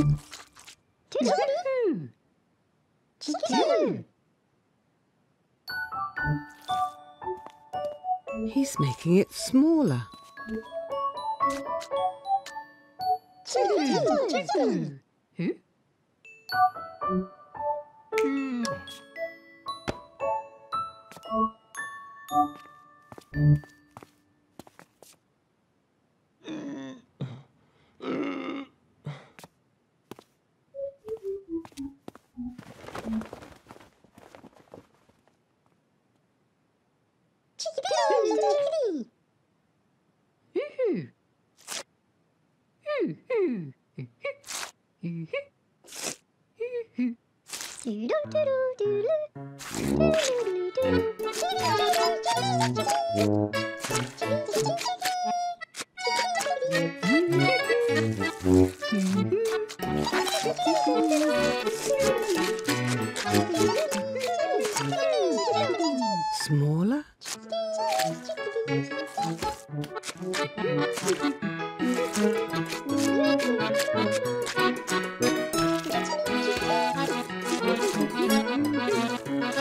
you He's making it smaller. Chicken, chicken, chicken. Who? Hmm. Mm. Smaller?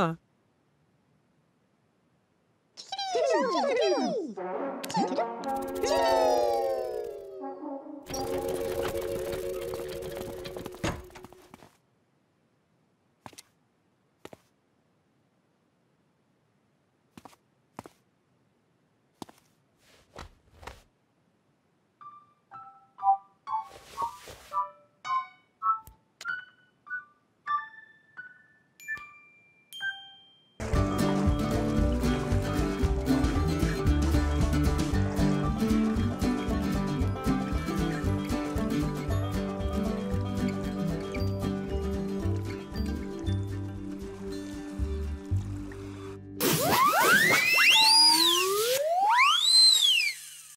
Sure